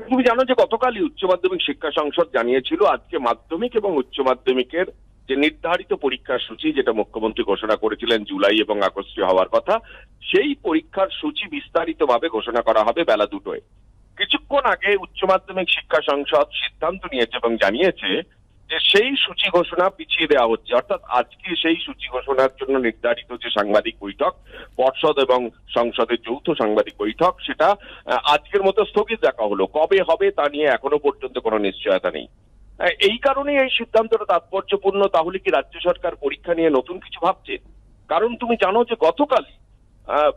তুমি জানো যে গতকালই উচ্চ মাধ্যমিক শিক্ষা সংসদ জানিয়েছিল আজকে মাধ্যমিক এবং উচ্চ মাধ্যমিকের যে নির্ধারিত পরীক্ষার সূচি, যেটা মুখ্যমন্ত্রী ঘোষণা করেছিলেন জুলাই এবং আগস্টে হওয়ার কথা, সেই পরীক্ষার সূচি বিস্তারিতভাবে ঘোষণা করা হবে বেলা দুটোয়। কিছুক্ষণ আগে উচ্চ মাধ্যমিক শিক্ষা সংসদ সিদ্ধান্ত নিয়েছে এবং জানিয়েছে যে সেই সূচি ঘোষণা পিছিয়ে দেওয়া হচ্ছে। অর্থাৎ আজকে সেই সূচি ঘোষণার জন্য নির্ধারিত যে সাংবাদিক বৈঠক, পর্ষদ এবং সংসদের যৌথ সাংবাদিক বৈঠক, সেটা আজকের মতো স্থগিত রাখা হলো। কবে হবে তা নিয়ে এখনও পর্যন্ত কোনো নিশ্চয়তা নেই। এই কারণে এই সিদ্ধান্তটা তাৎপর্যপূর্ণ, তাহলে কি রাজ্য সরকার পরীক্ষা নিয়ে নতুন কিছু ভাবছে? কারণ তুমি জানো যে গতকালই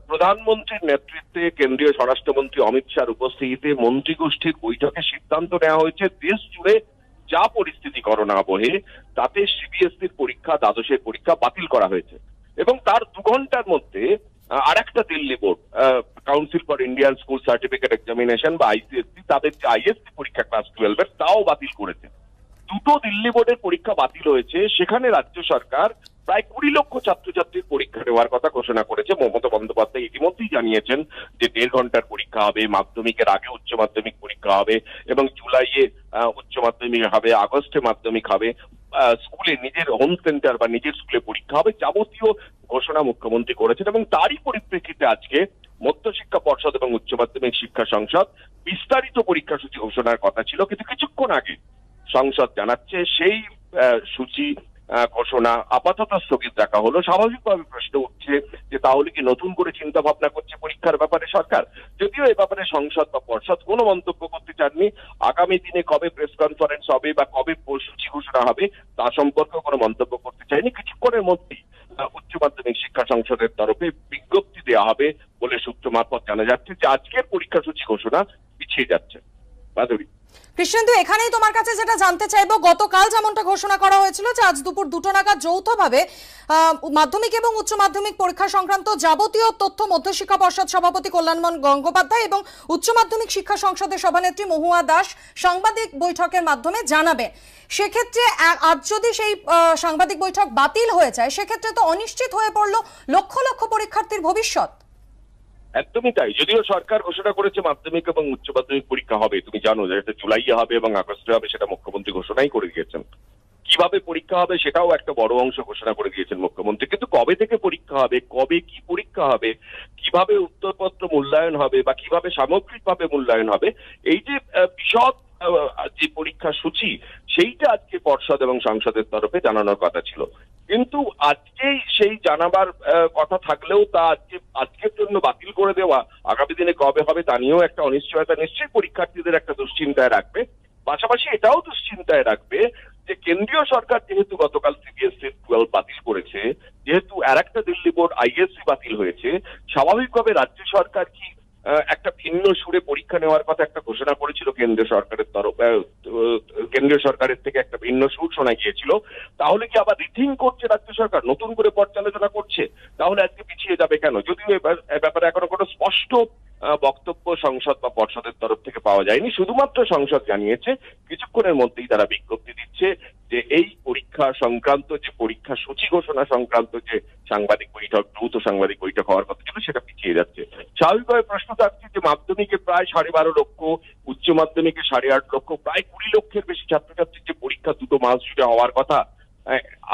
প্রধানমন্ত্রীর নেতৃত্বে কেন্দ্রীয় স্বরাষ্ট্রমন্ত্রী অমিত শাহর উপস্থিতিতে মন্ত্রীগোষ্ঠীর বৈঠকে সিদ্ধান্ত নেওয়া হয়েছে, দেশ জুড়ে যা পরিস্থিতি করোনা বহে তাতে সিবিএসসির পরীক্ষা, দ্বাদশের পরীক্ষা বাতিল করা হয়েছে। এবং তার দু ঘণ্টার মধ্যে আর একটা Delhi board council for Indian school certificate examination বা আইসিএসসি তাদের যে আইএসসি পরীক্ষা ক্লাস টুয়েলভের তাও বাতিল করেছে। দুটো দিল্লি বোর্ডের পরীক্ষা বাতিল হয়েছে, সেখানে রাজ্য সরকার প্রায় কুড়ি লক্ষ ছাত্রছাত্রীর পরীক্ষা নেওয়ার কথা ঘোষণা করেছে। মমতা বন্দ্যোপাধ্যায় ইতিমধ্যেই জানিয়েছেন যে দেড় ঘণ্টার পরীক্ষা হবে, মাধ্যমিকের আগে উচ্চ মাধ্যমিক পরীক্ষা হবে এবং জুলাইয়ে উচ্চ মাধ্যমিক হবে, আগস্টে মাধ্যমিক হবে। স্কুলে নিজের হোম সেন্টার বা নিজের স্কুলে পরীক্ষা হবে যাবতীয় ঘোষণা মুখ্যমন্ত্রী করেছেন এবং তারই পরিপ্রেক্ষিতে আজকে মধ্যশিক্ষা পর্ষদ এবং উচ্চ মাধ্যমিক শিক্ষা সংসদ বিস্তারিত পরীক্ষা সূচি ঘোষণার কথা ছিল, কিন্তু কিছুক্ষণ আগে সংসদ জানাচ্ছে, সেই সূচি ঘোষণা আপাতত স্থগিত রাখা হলো। স্বাভাবিকভাবে প্রশ্ন উঠছে যে তাহলে কি নতুন করে চিন্তা ভাবনা করছে পরীক্ষার ব্যাপারে সরকার? যদিও এ ব্যাপারে সংসদ বা পর্ষদ কোনো মন্তব্য করতে চাননি। আগামী দিনে কবে প্রেস কনফারেন্স হবে বা কবে সূচি ঘোষণা হবে, তা সম্পর্কেও কোনো মন্তব্য করতে চায়নি কিছুক্ষণের মধ্যেই উচ্চ মাধ্যমিক শিক্ষা সংসদের তরফে বিজ্ঞপ্তি দেওয়া হবে বলে সূত্র মারফত জানা যাচ্ছে যে আজকের পরীক্ষা সূচি ঘোষণা পিছিয়ে যাচ্ছে। মাধুরী কৃষ্ণেন্দু, এখানেই তোমার কাছে যেটা জানতে চাইব, গতকাল যেমনটা ঘোষণা করা হয়েছিল যে আজ দুপুর দুটো নাগাদ যৌথভাবে মাধ্যমিক এবং উচ্চ মাধ্যমিক পরীক্ষা সংক্রান্ত যাবতীয় তথ্য মধ্যশিক্ষা পর্ষদ সভাপতি কল্যাণমন গঙ্গোপাধ্যায় এবং উচ্চ মাধ্যমিক শিক্ষা সংসদের সভানেত্রী মহুয়া দাস সাংবাদিক বৈঠকের মাধ্যমে জানাবেন সেক্ষেত্রে আজ যদি সেই সাংবাদিক বৈঠক বাতিল হয়ে যায়, সেক্ষেত্রে তো অনিশ্চিত হয়ে পড়ল লক্ষ লক্ষ পরীক্ষার্থীর ভবিষ্যৎ। একদমই তাই। যদিও সরকার ঘোষণা করেছে মাধ্যমিক এবং উচ্চ মাধ্যমিক পরীক্ষা হবে। তুমি জানো যে এটা জুলাইয়ে হবে এবং আগস্টে হবে, সেটা মুখ্যমন্ত্রী ঘোষণাই করে দিয়েছেন। কীভাবে পরীক্ষা হবে সেটাও একটা বড় অংশ ঘোষণা করে দিয়েছেন মুখ্যমন্ত্রী। কিন্তু কবে থেকে পরীক্ষা হবে, কবে কি পরীক্ষা হবে, কীভাবে উত্তরপত্র মূল্যায়ন হবে বা কীভাবে সামগ্রিকভাবে মূল্যায়ন হবে, এই যে বিশদ যে পরীক্ষা সূচি, সেইটা আজকে পর্ষদ এবং সংসদের তরফে জানানোর কথা ছিল। কিন্তু আজকেই সেই জানাবার কথা থাকলেও তা আজকে, আজকের জন্য বাতিল করে দেওয়া, আগামী দিনে কবে হবে তা নিয়েও একটা অনিশ্চয়তা নিশ্চয়ই পরীক্ষার্থীদের একটা দুশ্চিন্তায় রাখবে। পাশাপাশি এটাও দুশ্চিন্তায় রাখবে যে কেন্দ্রীয় সরকার যেহেতু গতকাল সিবিএসসি টুয়েলভ বাতিল করেছে, যেহেতু আর একটা দিল্লি বোর্ড আইএসসি বাতিল হয়েছে, স্বাভাবিকভাবে রাজ্য সরকার কি একটা ভিন্ন সুরে পরীক্ষা নেওয়ার কথা একটা ঘোষণা করেছিল কেন্দ্রীয় সরকারের তরফ কেন্দ্রীয় সরকারের থেকে একটা ভিন্ন সুর শোনা গিয়েছিল। তাহলে কি আবার রিথিং করছে রাজ্য সরকার? নতুন করে পর্যালোচনা করছে? তাহলে আজকে পিছিয়ে যাবে কেন? যদিও ব্যাপারে এখনও কোনো স্পষ্ট বক্তব্য সংসদ বা পর্ষদের তরফ থেকে পাওয়া যায়নি। শুধুমাত্র সংসদ জানিয়েছে, কিছুক্ষণের মধ্যেই তারা বিজ্ঞপ্তি দিচ্ছে যে এই পরীক্ষা সংক্রান্ত যে পরীক্ষা সূচি ঘোষণা সংক্রান্ত যে সাংবাদিক বৈঠক দ্রুত সাংবাদিক বৈঠক হওয়ার কথা ছিল সেটা পিছিয়ে যাচ্ছে। স্বাভাবিকভাবে প্রশ্ন থাকছে যে মাধ্যমিকে প্রায় সাড়ে বারো লক্ষ উচ্চ মাধ্যমিকে সাড়ে আট লক্ষ প্রায় কুড়ি লক্ষের বেশি ছাত্রছাত্রীর যে পরীক্ষা দুটো মাস জুড়ে হওয়ার কথা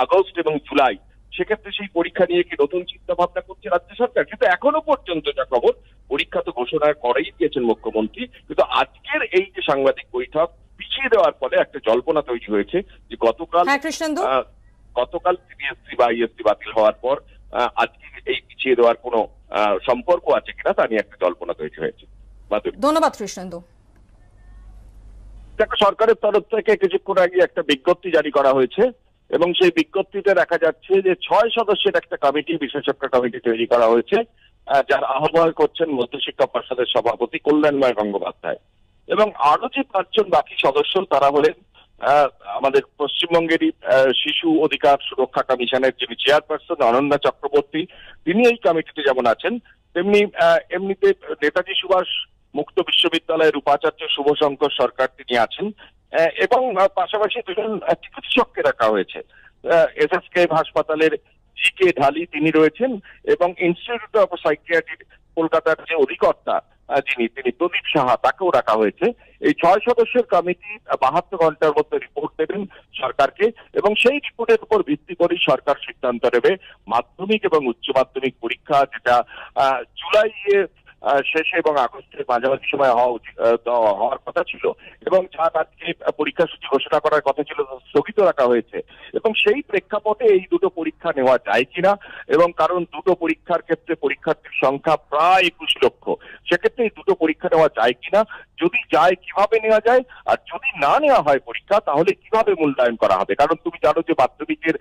আগস্ট এবং জুলাই সেক্ষেত্রে সেই পরীক্ষা নিয়ে কি নতুন চিন্তা ভাবনা করছে রাজ্য সরকার? কিন্তু এখনও পর্যন্ত যা খবর পরীক্ষা তো ঘোষণা করেই দিয়েছেন মুখ্যমন্ত্রী কিন্তু আজকের এই যে সাংবাদিক বৈঠক পিছিয়ে দেওয়ার ফলে একটা জল্পনা তৈরি হয়েছে যে গতকাল হ্যাঁ গতকাল সিবিএসসি বা আইএসসি বাতিল হওয়ার পর আজকে এই পিছিয়ে দেওয়ার কোনো সম্পর্ক আছে কিনা তা নিয়ে একটা জল্পনা তৈরি হয়েছে। ধন্যবাদ কৃষ্ণেন্দু। দেখো সরকারের তরফ থেকে কিছুক্ষণ আগে একটা বিজ্ঞপ্তি জারি করা হয়েছে এবং সেই বিজ্ঞপ্তিতে দেখা যাচ্ছে যে ছয় সদস্যের একটা কমিটি বিশেষজ্ঞ কমিটি তৈরি করা হয়েছে যার আহ্বায়ক করছেন মধ্যশিক্ষা পর্ষদের সভাপতি কল্যাণময় গঙ্গোপাধ্যায়। এবং আরও যে পাঁচজন বাকি সদস্য তারা হলেন আহ, আমাদের পশ্চিমবঙ্গেরই শিশু অধিকার সুরক্ষা কমিশনের যিনি চেয়ারপারসন অনন্যা চক্রবর্তী, তিনি এই কমিটিতে যেমন আছেন, তেমনি এমনিতে নেতাজি সুভাষ মুক্ত বিশ্ববিদ্যালয়ের উপাচার্য শুভশঙ্কর সরকার তিনি আছেন এবং পাশাপাশি দুজন চিকিৎসককে রাখা হয়েছে। এসএসকে হাসপাতালের জি কে ঢালি তিনি রয়েছেন, এবং ইনস্টিটিউট অফ সাইকিয়াট্রির কলকাতার যে অধিকর্তা যিনি তিনি প্রদীপ সাহা, তাকেও রাখা হয়েছে। এই ছয় সদস্যের কমিটি বাহাত্তর ঘণ্টার মধ্যে রিপোর্ট দেবেন সরকারকে এবং সেই রিপোর্টের উপর ভিত্তি করেই সরকার সিদ্ধান্ত নেবে। মাধ্যমিক এবং উচ্চ মাধ্যমিক পরীক্ষা, যেটা জুলাই শেষে এবং আগস্টের মাঝামাঝি সময় হওয়া হওয়ার কথা ছিল এবং যা আজকে পরীক্ষা সূচি ঘোষণা করার কথা ছিল স্থগিত রাখা হয়েছে এবং সেই প্রেক্ষাপটে এই দুটো পরীক্ষা নেওয়া যায় কিনা এবং কারণ দুটো পরীক্ষার ক্ষেত্রে পরীক্ষার্থীর সংখ্যা প্রায় একুশ লক্ষ, সেক্ষেত্রে এই দুটো পরীক্ষা নেওয়া যায় কিনা যদি যায় কীভাবে নেওয়া যায়? আর যদি না নেওয়া হয় পরীক্ষা তাহলে কীভাবে মূল্যায়ন করা হবে? কারণ তুমি জানো যে মাধ্যমিকের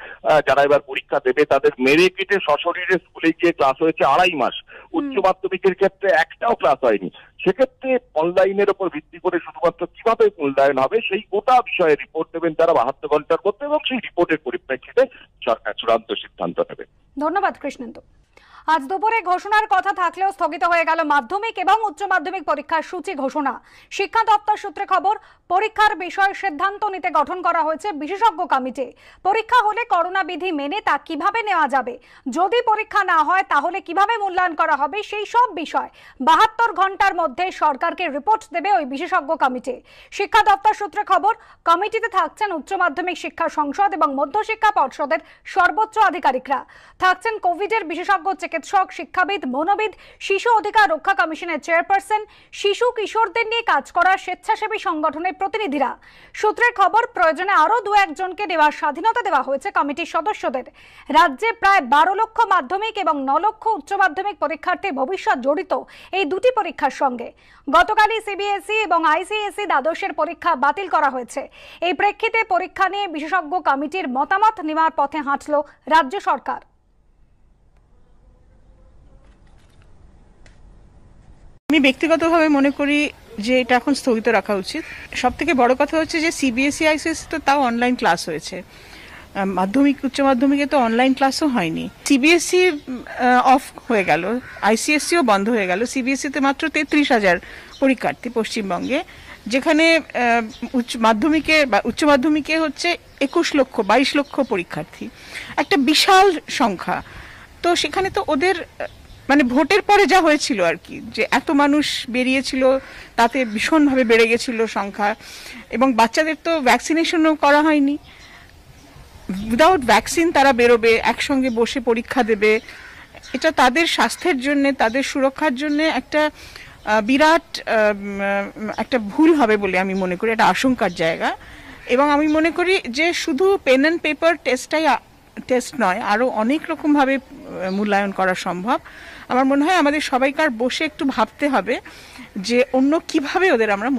যারা এবার পরীক্ষা দেবে তাদের মেরে কেটে সশরীরে স্কুলে গিয়ে ক্লাস হয়েছে আড়াই মাস। উচ্চ মাধ্যমিকের ক্ষেত্রে একটাও ক্লাস হয়নি। সেক্ষেত্রে অনলাইনের উপর ভিত্তি করে শুধুমাত্র কীভাবে মূল্যায়ন হবে সেই গোটা বিষয়ে রিপোর্ট দেবেন তারা বাহাত্তর ঘণ্টার মধ্যে এবং সেই রিপোর্টের পরিপ্রেক্ষিতে সরকার চূড়ান্ত সিদ্ধান্ত নেবে। ধন্যবাদ কৃষ্ণেন্দু। আজ দুপুরে ঘোষণার কথা থাকলেও স্থগিত হয়ে গেল মাধ্যমিক এবং উচ্চ মাধ্যমিক পরীক্ষার সূচি ঘোষণা। শিক্ষা দপ্তর সূত্রে খবর, পরীক্ষার বিষয়ে সিদ্ধান্ত নিতে গঠন করা হয়েছে বিশেষজ্ঞ কমিটি। পরীক্ষা হলে করোনা বিধি মেনে তা কীভাবে নেওয়া যাবে? যদি পরীক্ষা না হয়, তাহলে কীভাবে মূল্যায়ন করা হবে? সেই সব বিষয় বাহাত্তর ঘণ্টার মধ্যে সরকারকে রিপোর্ট দেবে ওই বিশেষজ্ঞ কমিটি। শিক্ষা দপ্তর সূত্রে খবর, কমিটিতে থাকছেন উচ্চ মাধ্যমিক শিক্ষা সংসদ এবং মধ্যশিক্ষা পর্ষদের সর্বোচ্চ আধিকারিকরা। থাকছেন কোভিডের বিশেষজ্ঞ চিকিৎসক, শিক্ষাবিদ, মনোবিদ, শিশু অধিকার রক্ষা কমিশনের চেয়ারপারসন, শিশু কিশোরদের নিয়ে কাজ করা স্বেচ্ছাসেবী সংগঠনের প্রতিনিধিরা। সূত্রের খবর, প্রয়োজনে আরও দু একজনকে দেওয়ার স্বাধীনতা দেওয়া হয়েছে কমিটির সদস্যদের। রাজ্যে প্রায় বারো লক্ষ মাধ্যমিক এবং ন লক্ষ উচ্চ মাধ্যমিক পরীক্ষার্থীর ভবিষ্যৎ জড়িত এই দুটি পরীক্ষার সঙ্গে। গতকালই সিবিএসই এবং আইসিএসই দ্বাদশের পরীক্ষা বাতিল করা হয়েছে। এই প্রেক্ষিতে পরীক্ষা নিয়ে বিশেষজ্ঞ কমিটির মতামত নেওয়ার পথে হাঁটল রাজ্য সরকার। আমি ব্যক্তিগতভাবে মনে করি যে এটা এখন স্থগিত রাখা উচিত। সব থেকে বড় কথা হচ্ছে যে সিবিএসই আইসিএসসি তো তাও অনলাইন ক্লাস হয়েছে। মাধ্যমিক, উচ্চ মাধ্যমিকে তো অনলাইন ক্লাসও হয়নি। সিবিএসই অফ হয়ে গেল। আইসিএসসিও বন্ধ হয়ে গেল। সিবিএসসিতে মাত্র তেত্রিশ হাজার পরীক্ষার্থী পশ্চিমবঙ্গে, যেখানে উচ্চ মাধ্যমিকে বা উচ্চ মাধ্যমিকে হচ্ছে একুশ লক্ষ, বাইশ লক্ষ পরীক্ষার্থী। একটা বিশাল সংখ্যা। তো সেখানে তো ওদের মানে ভোটের পরে যা হয়েছিল আর কি, যে এত মানুষ বেরিয়েছিল, তাতে ভীষণভাবে বেড়ে গেছিল সংখ্যা, এবং বাচ্চাদের তো ভ্যাকসিনেশনও করা হয়নি। উইদাউট ভ্যাকসিন তারা বেরোবে, একসঙ্গে বসে পরীক্ষা দেবে। এটা তাদের স্বাস্থ্যের জন্য, তাদের সুরক্ষার জন্য একটা বিরাট একটা ভুল হবে বলে আমি মনে করি একটা আশঙ্কার জায়গা। এবং আমি মনে করি যে শুধু পেন অ্যান্ড পেপার টেস্টটাই টেস্ট নয় আরও অনেক রকমভাবে মূল্যায়ন করা সম্ভব। আমার মনে হয় আমাদের সবাইকার বসে একটু ভাবতে হবে যে অন্য কীভাবে ওদের আমরা